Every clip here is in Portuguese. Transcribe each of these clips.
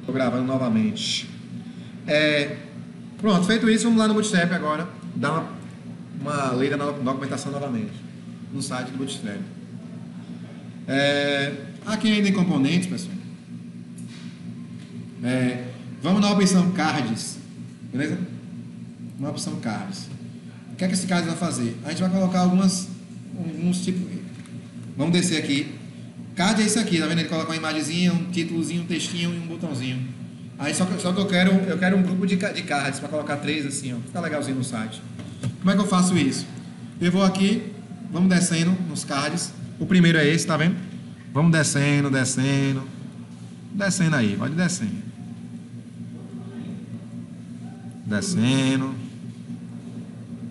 Estou gravando novamente. É, pronto, feito isso, vamos lá no Bootstrap agora. Dar uma, uma lida na documentação novamente. No site do Bootstrap. É, aqui ainda em componentes, pessoal. É, vamos na opção cards. Beleza? Uma opção cards. O que é que esse card vai fazer? A gente vai colocar algumas. Alguns tipos. Vamos descer aqui. Card é isso aqui, tá vendo? Ele coloca uma imagenzinha, um títulozinho, um textinho e um botãozinho. Aí só que, só que eu quero eu quero um grupo de, de cards para colocar três assim, ó. Fica legalzinho no site. Como é que eu faço isso? Eu vou aqui, vamos descendo nos cards. O primeiro é esse, tá vendo? Vamos descendo, descendo. Descendo aí, pode descendo. Descendo.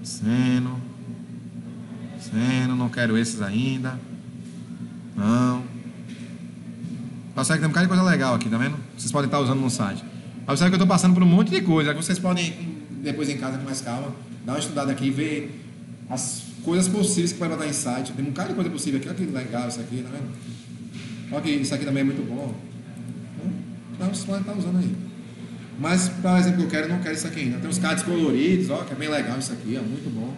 Descendo. Descendo. Não quero esses ainda. Não. Observe que tem um bocado de coisa legal aqui, tá vendo? Vocês podem estar usando no site. Observe que eu estou passando por um monte de coisa. Que vocês podem, depois em casa com mais calma, dar uma estudada aqui e ver as coisas possíveis que pode botar em site. Tem um bocado de coisa possível aqui. Olha que legal isso aqui, tá vendo? Olha que isso aqui também é muito bom. Então, vocês podem estar usando aí. Mas, por exemplo, eu quero, não quero isso aqui ainda. Tem uns cards coloridos, ó, que é bem legal isso aqui, ó, muito bom.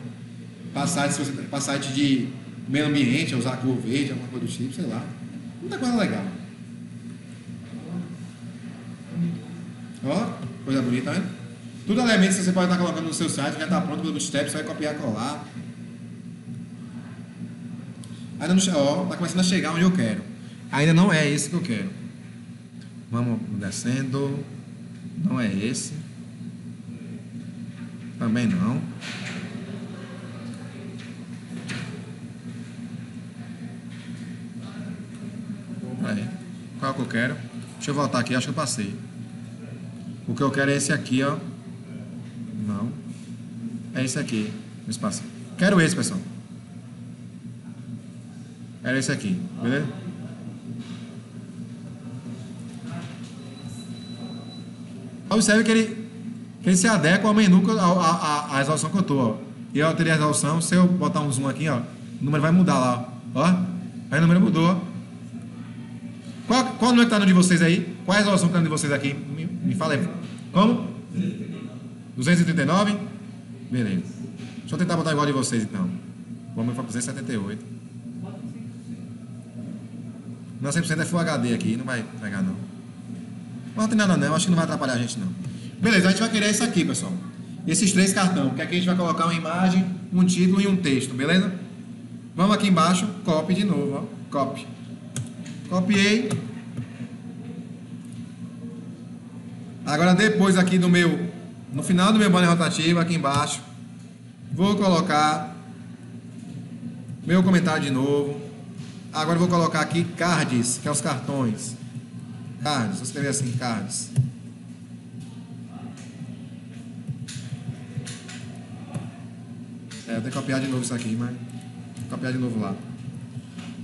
Você, para site de meio ambiente, usar cor verde, alguma coisa do tipo, sei lá. Muita coisa legal. Ó, coisa bonita, né? Tudo elementos que você pode estar colocando no seu site, já está pronto pelo Bootstrap, você vai copiar e colar. Ainda não, ó, tá começando a chegar onde eu quero. Ainda não é esse que eu quero. Vamos descendo. Não é esse. Também não. Aí. Qual é que eu quero? Deixa eu voltar aqui, acho que eu passei. O que eu quero é esse aqui, ó. Não. É esse aqui. No espaço. Quero esse, pessoal. Era esse aqui, beleza? Observe que ele, que ele se adequa ao menu, à resolução que eu estou. E eu alterei a resolução, se eu botar um zoom aqui, ó, o número vai mudar lá. Ó. Aí o número mudou. Qual, qual número que está no de vocês aí? Qual a resolução que está no de vocês aqui? Me, me fala aí. Como? 239? Beleza. Deixa eu tentar botar igual de vocês então. Vamos para 278. Não 100% é Full HD aqui, não vai pegar não. Não tem nada não, acho que não vai atrapalhar a gente não. Beleza, a gente vai querer isso aqui, pessoal. Esses três cartões, que aqui a gente vai colocar uma imagem, um título e um texto, beleza? Vamos aqui embaixo, copy de novo, ó. Copy. Copiei. Agora depois aqui do meu, no final do meu banner rotativo, aqui embaixo, vou colocar meu comentário de novo. Agora vou colocar aqui cards, que é os cartões. Cards, vou escrever assim, cards. É, eu tenho que copiar de novo isso aqui, mas vou copiar de novo lá.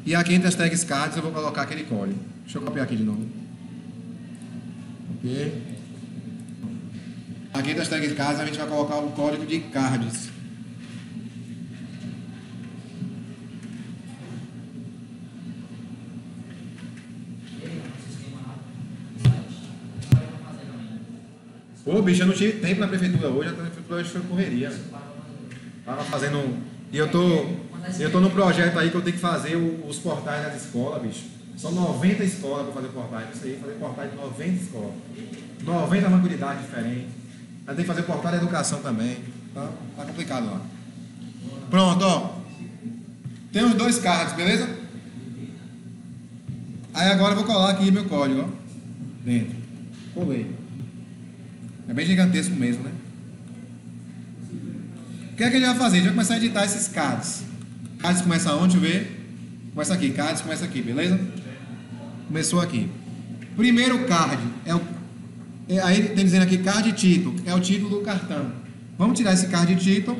E aqui entre as tags cards eu vou colocar aquele código. Deixa eu copiar aqui de novo. Ok. Aqui entre as tags cards a gente vai colocar o código de cards. Ô, bicho, eu não tive tempo na prefeitura hoje, a prefeitura hoje foi correria. Tava fazendo. E eu tô. Eu tô no projeto aí que eu tenho que fazer os portais das escolas, bicho. São 90 escolas para fazer portais. Isso aí, fazer portais de 90 escolas. 90 maturidades diferentes. Tem que fazer portal da educação também. Tá, tá complicado lá. Pronto, ó. Tem os dois cards, beleza? Aí agora eu vou colar aqui meu código, ó. Dentro. Colei. É bem gigantesco mesmo, né? O que é que ele vai fazer? Ele vai começar a editar esses cards. Cards começa onde? Deixa eu ver. Começa aqui. Cards começa aqui, beleza? Começou aqui. Primeiro card é o. Aí tem dizendo aqui card título. É o título do cartão. Vamos tirar esse card título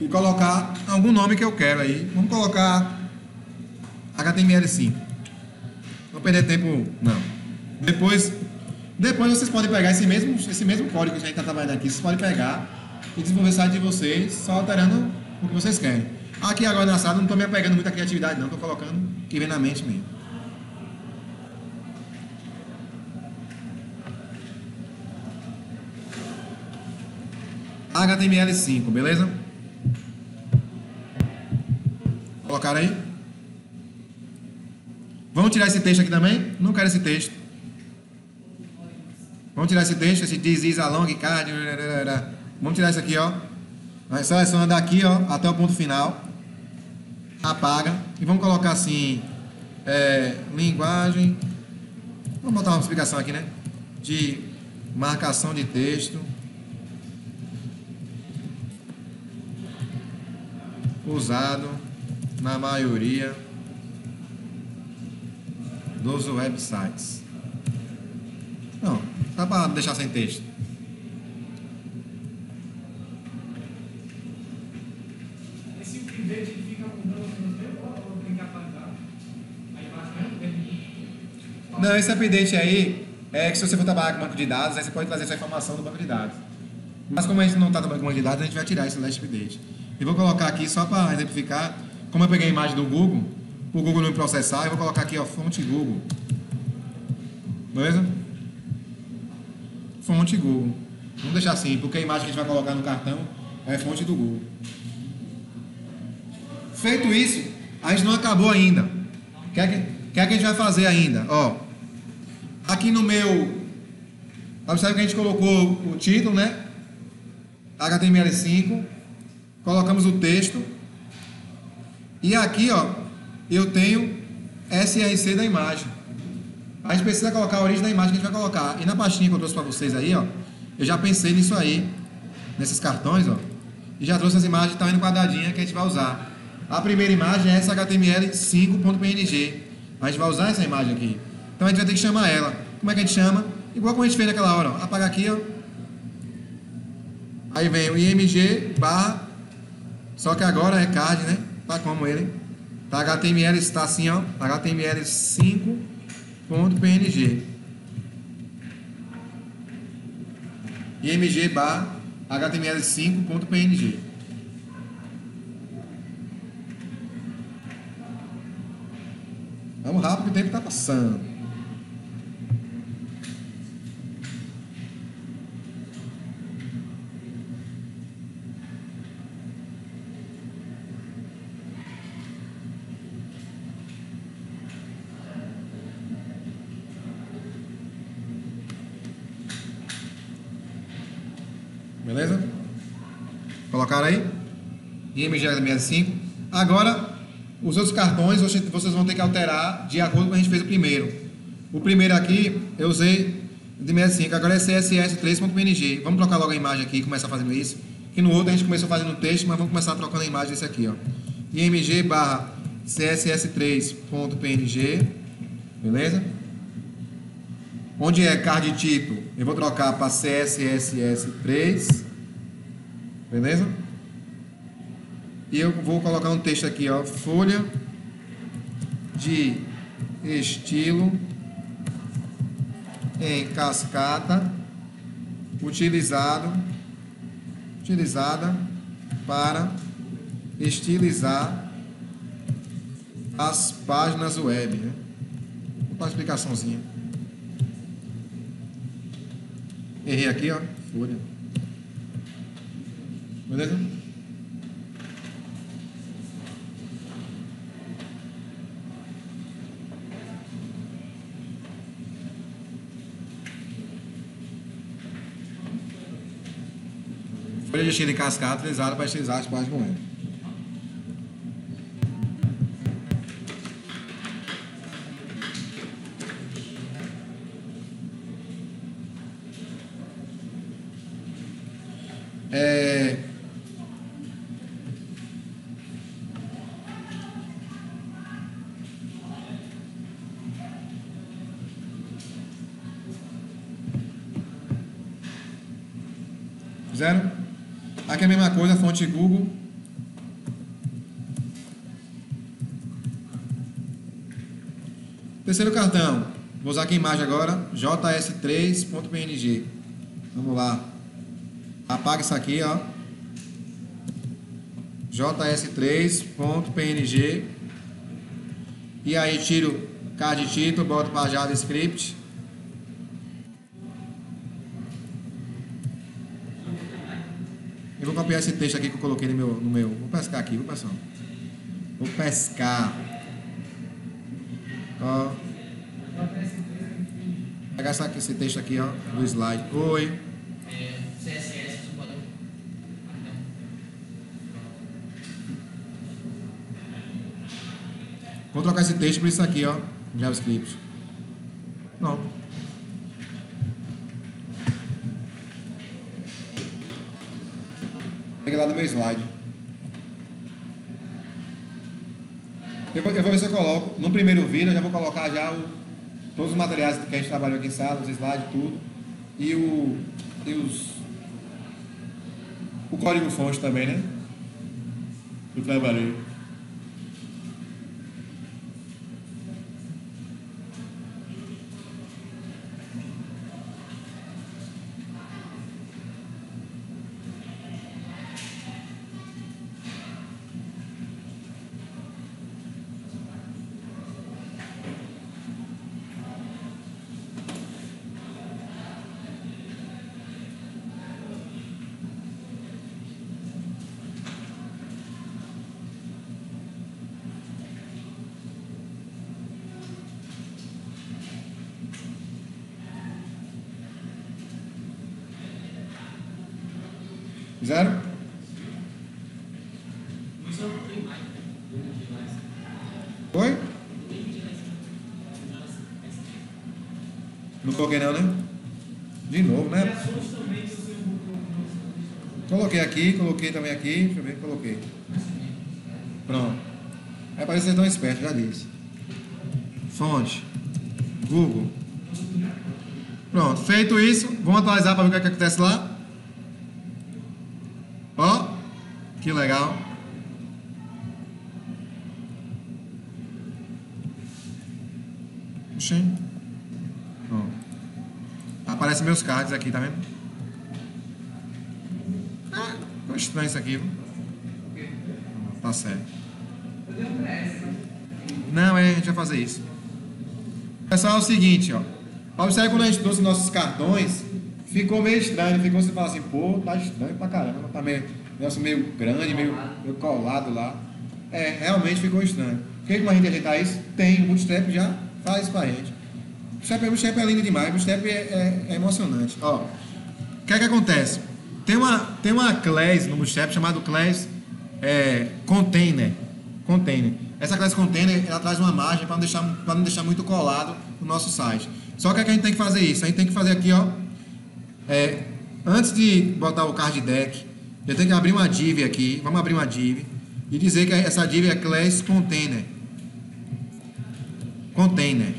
e colocar algum nome que eu quero aí. Vamos colocar HTML5. Não perder tempo, não. Depois depois vocês podem pegar esse mesmo, esse mesmo código que a gente está trabalhando aqui, vocês podem pegar e desenvolver o site de vocês só alterando o que vocês querem. Aqui agora na sala não estou me apegando muito à criatividade não, estou colocando que vem na mente mesmo. HTML5, beleza? Colocaram aí? Vamos tirar esse texto aqui também? Não quero esse texto. Vamos tirar esse texto, esse disease along card. Vamos tirar isso aqui, ó. Nós seleciona daqui, ó, até o ponto final. Apaga. E vamos colocar assim. É, linguagem. Vamos botar uma explicação aqui, né? De marcação de texto. Usado na maioria dos websites. Não, dá para deixar sem texto. Esse update fica mudando no tempo ou tem que atualizar? Aí embaixo mesmo? Não, esse update aí é que se você for trabalhar com banco de dados, aí você pode trazer essa informação do banco de dados. Mas como a gente não está trabalhando com banco de dados, a gente vai tirar esse last update. E vou colocar aqui só para exemplificar, como eu peguei a imagem do Google, o Google não me processar, eu vou colocar aqui, ó, fonte Google. Beleza? Fonte Google. Vamos deixar assim, porque a imagem que a gente vai colocar no cartão é fonte do Google. Feito isso, a gente não acabou ainda. O que, é que, que é que a gente vai fazer ainda? Ó, aqui no meu. Observe que a gente colocou o título, né? HTML5. Colocamos o texto. E aqui, ó, eu tenho SRC da imagem. A gente precisa colocar a origem da imagem que a gente vai colocar. E na pastinha que eu trouxe para vocês aí, ó, eu já pensei nisso aí, nesses cartões, ó, e já trouxe as imagens que estão indo quadradinha que a gente vai usar. A primeira imagem é essa HTML5.png. A gente vai usar essa imagem aqui. Então a gente vai ter que chamar ela. Como é que a gente chama? Igual como a gente fez naquela hora, ó. Apagar aqui, ó. Aí vem o img barra, só que agora é card, né? Tá como ele. Tá HTML está assim, ó. HTML5.png. img barra HTML5.png. Vamos rápido que o tempo está passando. Beleza? Colocaram aí? IMG 65. Agora, os outros cartões vocês vão ter que alterar de acordo com o que a gente fez o primeiro. O primeiro aqui eu usei de 65, agora é CSS3.png. Vamos trocar logo a imagem aqui e começar fazendo isso. Que no outro a gente começou fazendo texto, mas vamos começar trocando a imagem desse aqui, ó. img barra css3.png, beleza? Onde é card título, eu vou trocar para CSS3, beleza? E eu vou colocar um texto aqui, ó, folha de estilo em cascata utilizado utilizada para estilizar as páginas web, né? Vou botar uma explicaçãozinha. Errei aqui, ó, folha. Beleza? Folha de estilo em cascata utilizada para estilizar as páginas web. É... Aqui é a mesma coisa, fonte Google. Terceiro cartão. Vou usar aqui a imagem agora. JS3.png. Vamos lá. Apaga isso aqui, ó. JS3.png. E aí tiro card título, boto para JavaScript. Eu vou copiar esse texto aqui que eu coloquei no meu. No meu. Vou pescar aqui, viu, pessoal? Vou pescar. Ó. Pegar essa- esse texto aqui, ó, do slide. Oi. Vou trocar esse texto por isso aqui, ó. JavaScript. Slide. Eu vou, eu vou ver se eu coloco. No primeiro vídeo eu já vou colocar já o, todos os materiais que a gente trabalhou aqui em sala, os slides, tudo. E o. E os. O código fonte também, né? Eu trabalhei. Fizeram? Oi? Não coloquei não, né? De novo, né? Coloquei aqui, coloquei também aqui, deixa eu ver, coloquei. Pronto. Aí parece que vocês estão espertos, já disse. Fonte. Google. Pronto, feito isso, vamos atualizar para ver o que, é que acontece lá. Ó, que legal. Oxi. Ó. Aparecem meus cards aqui, tá vendo? Ah, ficou estranho isso aqui. Tá certo. Não, é, a gente vai fazer isso. Pessoal, é o seguinte, ó. Observe quando a gente trouxe nossos cartões, ficou meio estranho. Ficou você fala assim, pô, tá estranho pra caramba. Meio, negócio meio grande, meio, meio colado lá. É, realmente ficou estranho. O que como a gente ajeitar isso? Tem, o Bootstrap já faz isso pra gente. O Bootstrap, o Bootstrap é lindo demais, o Bootstrap é, é- é emocionante. Ó, o que é que acontece? Tem uma, tem uma class no Bootstrap chamada class é, container. Container. Essa classe container ela traz uma margem para não, deixar, não deixar muito colado no nosso site. Só que, é que a gente tem que fazer isso? A gente tem que fazer aqui, ó. é, antes de botar o card deck, eu tenho que abrir uma div aqui. Vamos abrir uma div e dizer que essa div é class container. Container.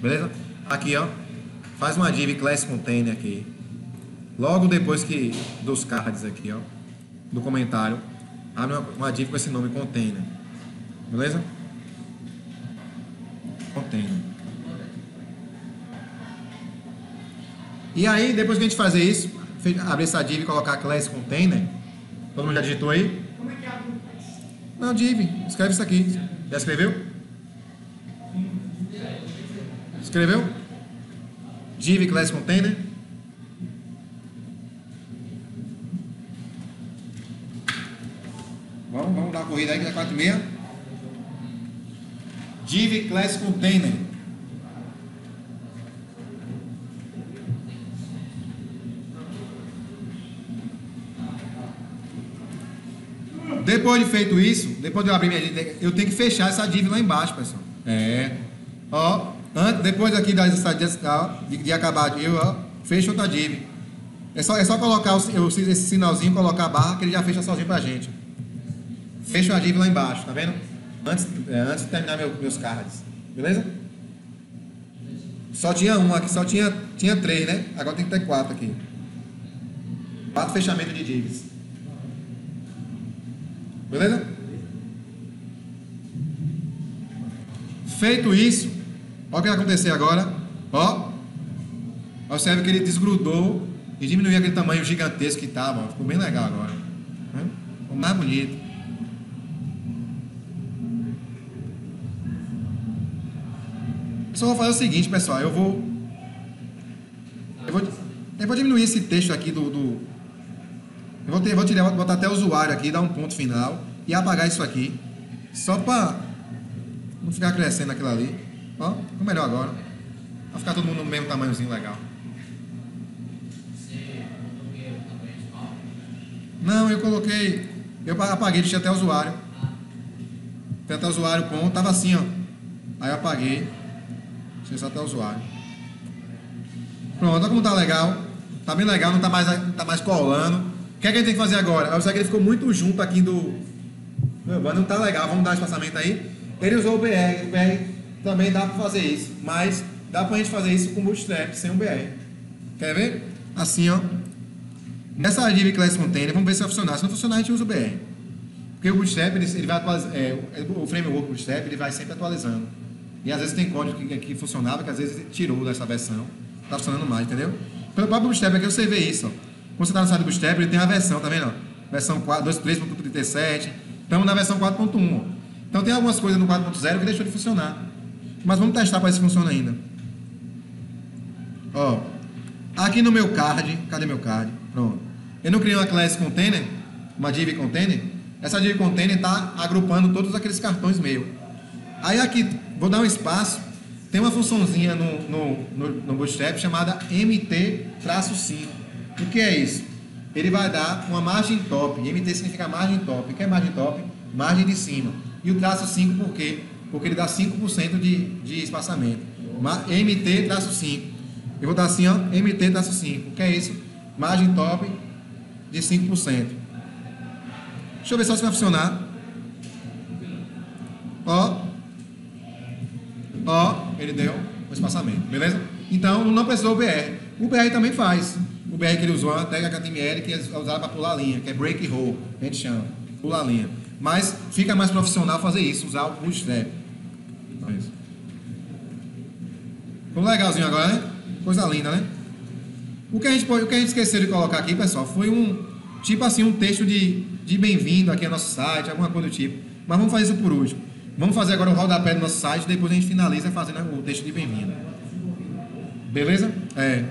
Beleza? Aqui, ó. Faz uma div class container aqui. Logo depois que dos cards aqui, ó, do comentário, abre uma, uma div com esse nome container. Beleza? Container. E aí, depois que a gente fazer isso, abrir essa div e colocar class container, todo mundo já digitou aí? Como é que abre? Não, div, escreve isso aqui. Já escreveu? Escreveu? Div class container. Vamos, vamos dar uma corrida aí que é 4 e meia. Div class container. Depois de feito isso, depois de eu abrir minha div, eu tenho que fechar essa div lá embaixo, pessoal. É. Ó, antes, depois aqui da, de, de acabar a div, ó, fecha outra div. É só, é só colocar o, esse sinalzinho, colocar a barra, que ele já fecha sozinho pra gente. Fecha a div lá embaixo, tá vendo? Antes, é, antes de terminar meu- meus cards. Beleza? Só tinha um aqui, só tinha, tinha três, né? Agora tem que ter quatro aqui. Quatro fechamentos de divs. Beleza? Feito isso, olha o que vai acontecer agora. Ó. Observe que ele desgrudou e diminuiu aquele tamanho gigantesco que estava. Ficou bem legal agora. Né? Ficou mais bonito. Só vou fazer o seguinte, pessoal. Eu vou. Eu vou, eu vou diminuir esse texto aqui do, do, Eu vou, ter, vou tirar, botar até o usuário aqui, dar um ponto final e apagar isso aqui. Só para não ficar crescendo aquilo ali. Ó, ficou melhor agora. Vai ficar todo mundo no mesmo tamanhozinho legal. Não, eu coloquei. Eu apaguei, deixei até o usuário. Tem até o usuário ponto, tava assim, ó. Aí eu apaguei. Deixei só até o usuário. Pronto, olha como tá legal. Tá bem legal, não tá mais, não tá mais colando. O que é que a gente tem que fazer agora? Sei que ele ficou muito junto aqui do. Mas não tá legal, vamos dar espaçamento aí. Ele usou o BR, o BR também dá pra fazer isso, mas dá pra gente fazer isso com bootstrap, sem o BR. Quer ver? Assim, ó. Nessa div class container, vamos ver se vai funcionar. Se não funcionar, a gente usa o BR. Porque o Bootstrap, ele, ele vai atualizando, é, o framework Bootstrap, ele vai sempre atualizando. E às vezes tem código que, que funcionava, que às vezes tirou dessa versão. Está funcionando mais, entendeu? Pelo próprio Bootstrap aqui você vê isso. Ó. Quando você está no site do Bootstrap, ele tem a versão, tá vendo? Versão 2.3.37. Estamos na versão 4.1. ó. Então tem algumas coisas no 4.0 que deixou de funcionar. Mas vamos testar para ver se funciona ainda. Ó, aqui no meu card, cadê meu card? Pronto. Eu não criei uma class container, uma div container. Essa div container está agrupando todos aqueles cartões meus. Aí aqui, vou dar um espaço. Tem uma funçãozinha no, no, no, no Bootstrap chamada mt-5. O que é isso? Ele vai dar uma margem top. MT significa margem top. O que é margem top? Margem de cima. E o traço 5 por quê? Porque ele dá 5% de, de espaçamento. Ma- MT-5. Eu vou dar assim, ó, MT-5. O que é isso? Margem top de 5%. Deixa eu ver só se vai funcionar. Ó. Ó, ele deu o espaçamento, beleza? Então não precisou o BR. O BR também faz. O BR que ele usou é uma HTML que é usada para pular a linha, que é break roll, a gente chama. Pular a linha. Mas fica mais profissional fazer isso, usar o bootstrap. Então é isso. Ficou legalzinho agora, né? Coisa linda, né? O que a gente, o que a gente esqueceu de colocar aqui, pessoal, foi um tipo assim, um texto de, de bem-vindo aqui ao nosso site, alguma coisa do tipo. Mas vamos fazer isso por último. Vamos fazer agora o rodapé do nosso site, depois a gente finaliza fazendo o texto de bem-vindo. Beleza? É.